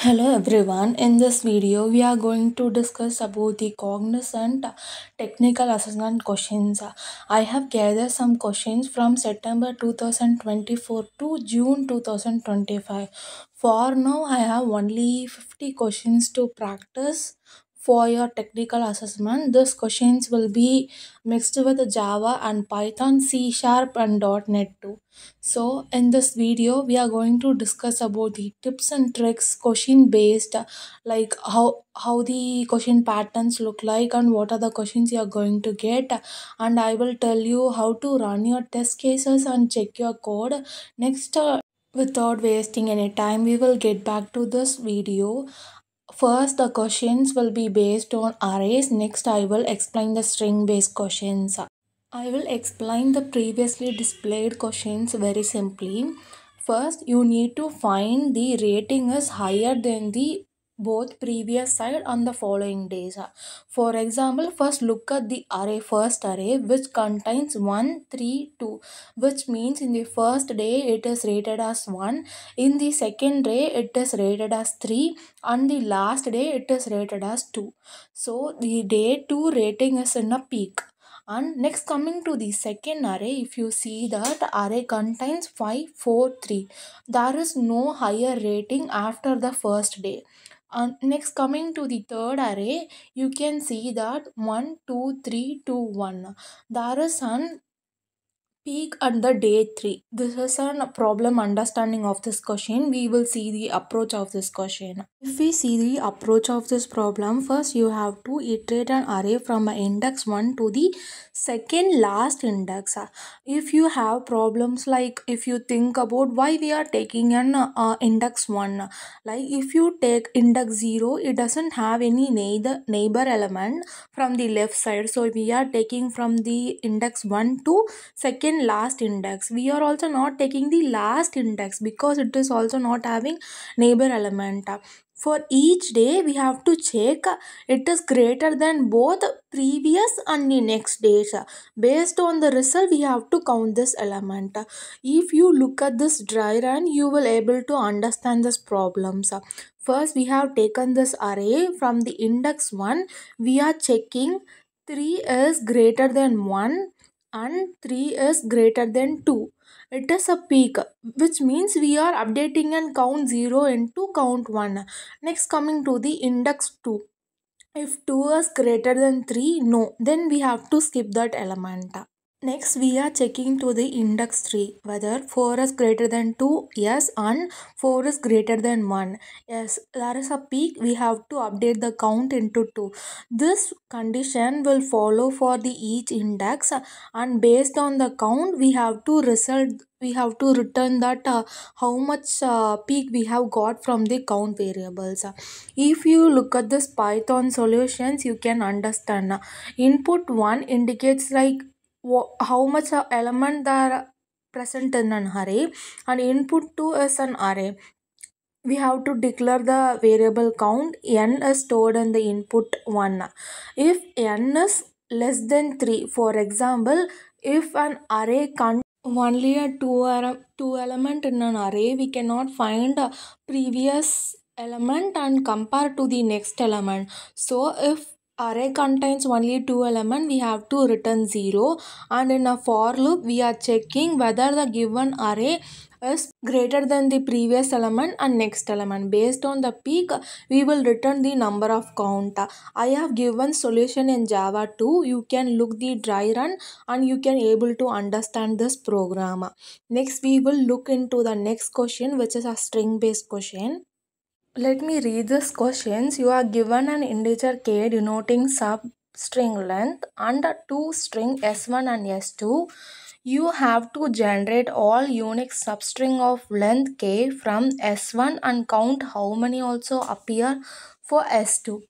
Hello everyone. In this video, we are going to discuss about the cognizant technical assessment questions. I have gathered some questions from September 2024 to June 2025. For now, I have only 50 questions to practice for your technical assessment. These questions will be mixed with Java and Python, C Sharp and .NET too. So in this video, we are going to discuss about the tips and tricks question based, like how how the question patterns look like and what are the questions you are going to get. And I will tell you how to run your test cases and check your code. Next, uh, without wasting any time, we will get back to this video. First, the questions will be based on arrays. Next, I will explain the string based questions. I will explain the previously displayed questions very simply. First, you need to find the rating is higher than the both previous side on the following days. For example, first look at the array first array which contains 1, 3, 2 which means in the first day it is rated as 1, in the second day it is rated as 3 and the last day it is rated as 2. So the day 2 rating is in a peak and next coming to the second array if you see that array contains 5 4 3 there is no higher rating after the first day and next coming to the third array you can see that 1 2 3 2 1 there is an peak at the day 3 this is a problem understanding of this question. We will see the approach of this question. If we see the approach of this problem first you have to iterate an array from index 1 to the second last index. If you have problems like if you think about why we are taking an uh, index 1 like if you take index 0 it doesn't have any neighbor neighbor element from the left side. So we are taking from the index 1 to second last index. We are also not taking the last index because it is also not having neighbor element. For each day we have to check it is greater than both previous and the next days. Based on the result we have to count this element. If you look at this dry run you will able to understand this problems. First we have taken this array from the index 1 we are checking 3 is greater than 1 and 3 is greater than 2 it is a peak which means we are updating and count 0 into count 1 next coming to the index 2 if 2 is greater than 3 no. Then we have to skip that element next we are checking to the index 3 whether 4 is greater than 2 yes and 4 is greater than 1 yes there is a peak. We have to update the count into 2 this condition will follow for the each index and based on the count we have to result we have to return that uh, how much uh, peak we have got from the count variables. If you look at this python solutions you can understand. Input 1 indicates like how much element are present in an array and input 2 is an array. We have to declare the variable count n is stored in the input 1 if n is less than 3 for example if an array contains only a two, two element in an array we cannot find a previous element and compare to the next element. So if array contains only two element we have to return 0 and in a for loop we are checking whether the given array is greater than the previous element and next element. Based on the peak we will return the number of count. I have given solution in java 2 you can look the dry run and you can able to understand this program. Next we will look into the next question which is a string based question let me read this questions. You are given an integer k denoting substring length and two string s1 and s2. You have to generate all unique substring of length k from s1 and count how many also appear for s2.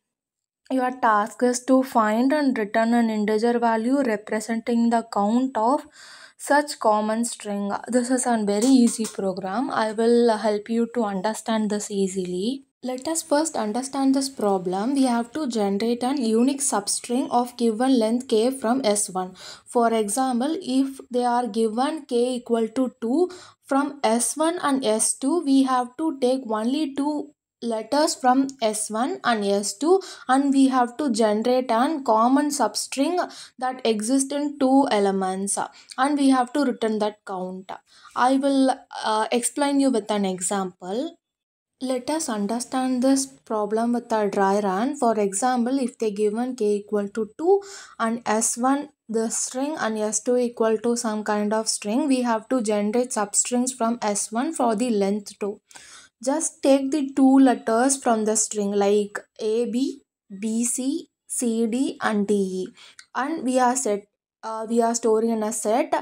Your task is to find and return an integer value representing the count of such common string. This is a very easy program. I will help you to understand this easily. Let us first understand this problem. We have to generate an unique substring of given length k from S1. For example, if they are given k equal to 2 from S1 and S2, we have to take only two letters from S1 and S2 and we have to generate an common substring that exists in two elements and we have to return that count. I will uh, explain you with an example. Let us understand this problem with a dry run. For example, if they given k equal to 2 and s1 the string and s2 equal to some kind of string, we have to generate substrings from s1 for the length 2. Just take the two letters from the string like a, b, b, c, c, d and d, e and we are set uh, we are storing in a set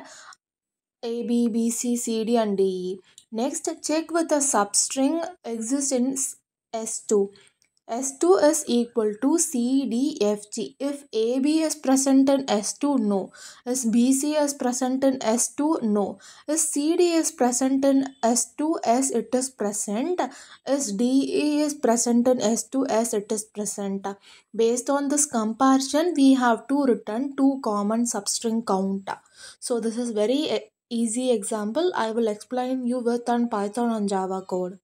a, B, B, C, C, D and D, E. Next, check with the substring exists in S2. S2 is equal to C, D, F, G. If AB is present in S2, no. Is BC is present in S2, no. Is CD is present in S2 as it is present. Is DE is present in S2 as it is present. Based on this comparison, we have to return two common substring count. So this is very easy example I will explain you with on Python and Java code.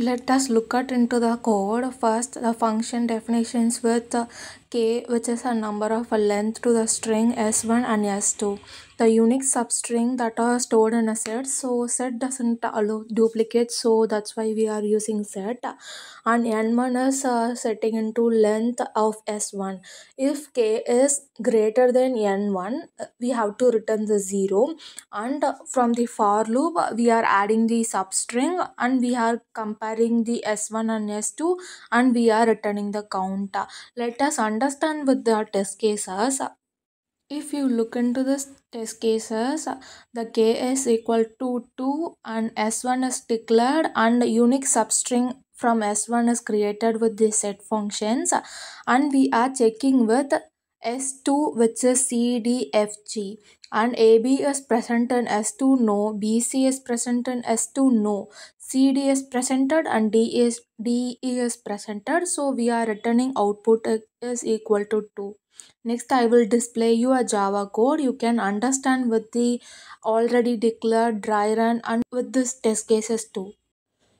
Let us look at into the code. First the function definitions with k which is a number of a length to the string s1 and s2 the unique substring that are stored in a set so set doesn't allow duplicate so that's why we are using set. And n1 is uh, setting into length of s1 if k is greater than n1 we have to return the 0 and from the for loop we are adding the substring and we are comparing the s1 and s2 and we are returning the count. Let us understand with the test cases if you look into this test cases the k is equal to 2 and s1 is declared and unique substring from s1 is created with the set functions and we are checking with s2 which is c d f g. And ab is present in s2 no. Bc is present in s2 no. Cd is presented and d is de is presented. So we are returning output is equal to 2 Next, I will display you a Java code. You can understand with the already declared dry run and with this test cases too.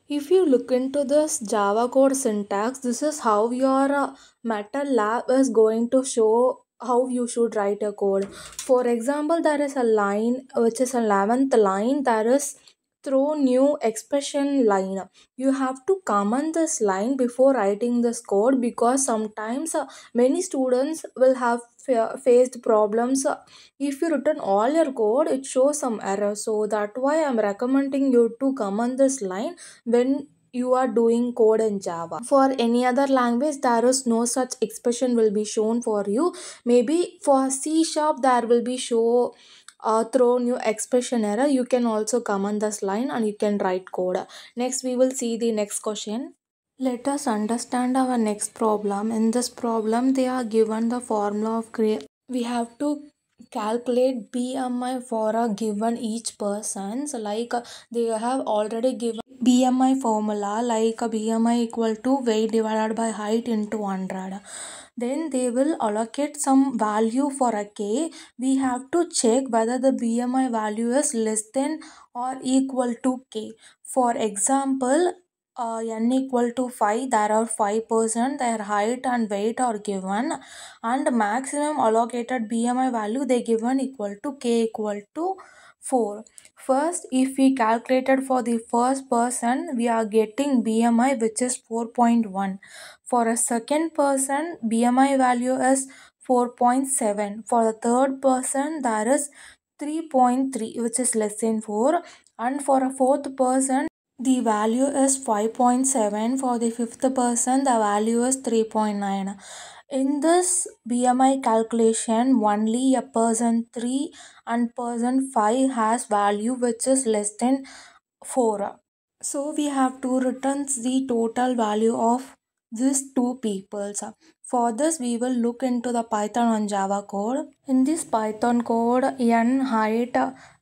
If you look into this Java code syntax, this is how your uh, lab is going to show how you should write a code. For example, there is a line which is 11th line. There is throw new expression line you have to comment this line before writing this code because sometimes uh, many students will have faced problems. If you written all your code it shows some error. So that why i'm recommending you to comment this line when you are doing code in java. For any other language there is no such expression will be shown for you. Maybe for c sharp there will be show uh, throw new expression error you can also comment this line and you can write code. Next we will see the next question. Let us understand our next problem. In this problem they are given the formula of create we have to calculate bmi for a given each person. So like uh, they have already given bmi formula like a bmi equal to weight divided by height into 100 then they will allocate some value for a k. We have to check whether the bmi value is less than or equal to k. For example uh, n equal to 5 there are 5 percent their height and weight are given. And maximum allocated bmi value they given equal to k equal to 4 first if we calculated for the first person we are getting bmi which is 4.1 for a second person, BMI value is 4.7. For the third person, there is 3.3 which is less than 4 and for a fourth person the value is 5.7 for the fifth person the value is 3.9 in this bmi calculation only a person 3 and person 5 has value which is less than 4 so we have to return the total value of these two peoples. For this, we will look into the Python and Java code. In this Python code, n, height,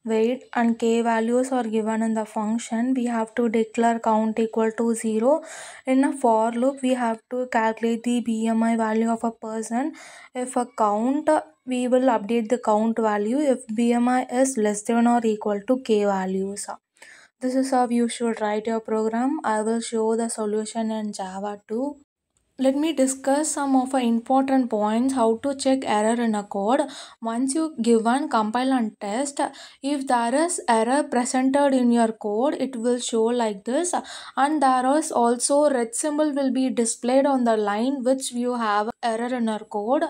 weight and k values are given in the function. We have to declare count equal to 0. In a for loop, we have to calculate the BMI value of a person. If a count, we will update the count value if BMI is less than or equal to k values. This is how you should write your program. I will show the solution in Java too. Let me discuss some of the important points how to check error in a code. Once you given compile and test, if there is error presented in your code, it will show like this and there is also red symbol will be displayed on the line which you have error in your code.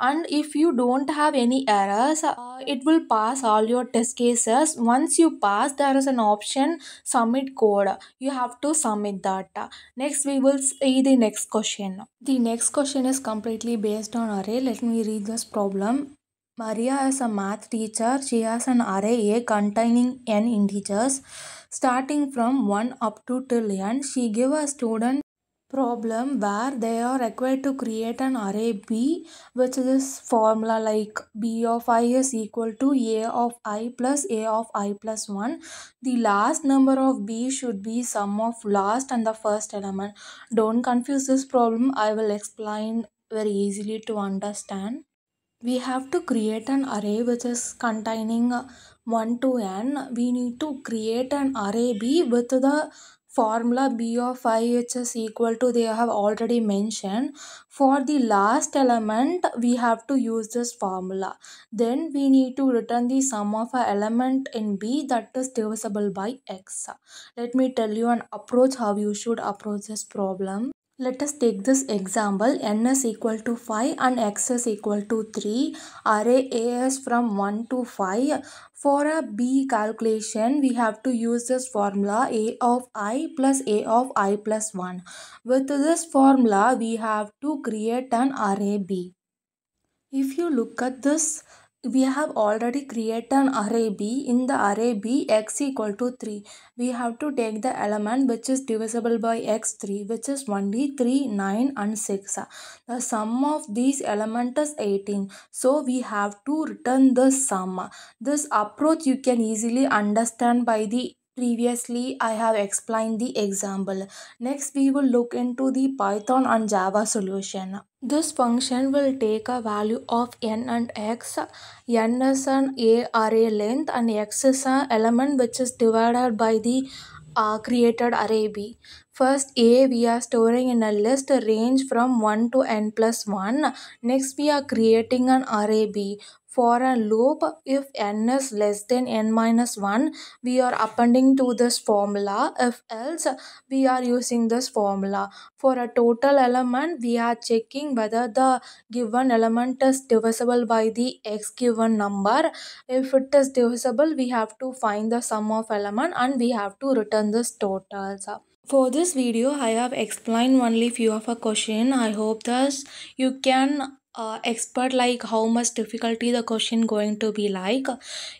And if you don't have any errors uh, it will pass all your test cases. Once you pass there is an option submit code. You have to submit that. Next we will see the next question. The next question is completely based on array. Let me read this problem. Maria is a math teacher. She has an array A containing n integers starting from 1 up to till n. She give a student problem where they are required to create an array B which is formula like B of i is equal to A of i plus A of i plus 1. The last number of B should be sum of last and the first element. Don't confuse this problem. I will explain very easily to understand. We have to create an array which is containing 1 to n. We need to create an array B with the formula b of i which is equal to they have already mentioned. For the last element we have to use this formula. Then we need to return the sum of a element in b that is divisible by x. Let me tell you an approach how you should approach this problem let us take this example n is equal to 5 and x is equal to 3. Array A is from 1 to 5. For a B calculation, we have to use this formula A of i plus A of i plus 1. With this formula, we have to create an array B. If you look at this we have already created an array b. In the array b x equal to 3 we have to take the element which is divisible by x3 which is only 3 9 and 6 the sum of these elements is 18 so we have to return the sum. This approach you can easily understand by the Previously, I have explained the example. Next, we will look into the Python and Java solution. This function will take a value of n and x. n is an array length and x is an element which is divided by the uh, created array b. First a we are storing in a list range from 1 to n plus 1. Next we are creating an array b for a loop if n is less than n minus 1 we are appending to this formula. If else we are using this formula. For a total element we are checking whether the given element is divisible by the x given number. If it is divisible we have to find the sum of element and we have to return this totals. For this video i have explained only few of a question. I hope thus you can uh, expert like how much difficulty the question going to be like.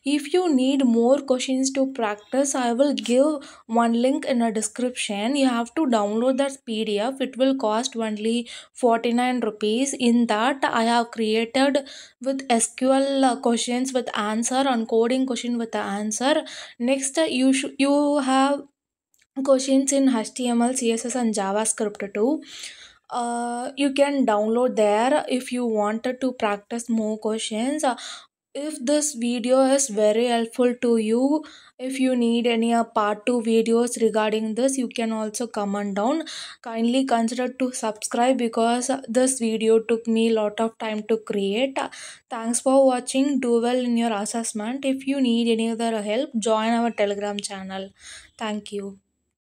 If you need more questions to practice i will give one link in a description. You have to download that pdf it will cost only 49 rupees. In that i have created with sql uh, questions with answer and coding question with the answer. Next you should you have questions in html css and javascript too uh, you can download there if you wanted to practice more questions. Uh, if this video is very helpful to you if you need any uh, part 2 videos regarding this you can also comment down. Kindly consider to subscribe because this video took me a lot of time to create. Thanks for watching. Do well in your assessment. If you need any other help join our telegram channel. Thank you